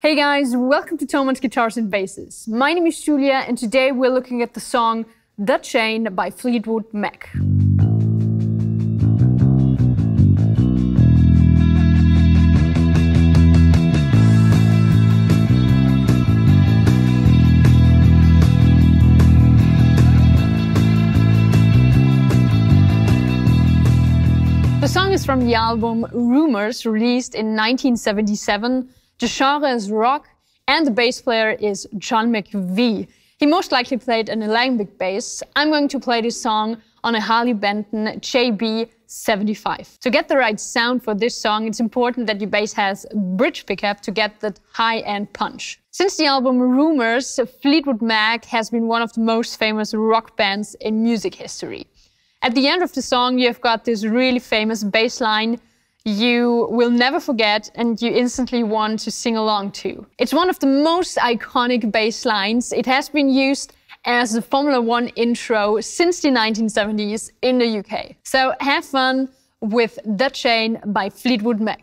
Hey guys, welcome to Thomann's Guitars and Basses. My name is Julia, and today we're looking at the song The Chain by Fleetwood Mac. The song is from the album Rumours, released in 1977 the genre is rock, and the bass player is John McVie. He most likely played an alembic bass. I'm going to play this song on a Harley Benton JB75. To get the right sound for this song, it's important that your bass has bridge pickup to get that high-end punch. Since the album Rumours, Fleetwood Mac has been one of the most famous rock bands in music history. At the end of the song, you've got this really famous bass line you will never forget and you instantly want to sing along to. It's one of the most iconic bass lines. It has been used as the Formula One intro since the 1970s in the UK. So have fun with The Chain by Fleetwood Mac.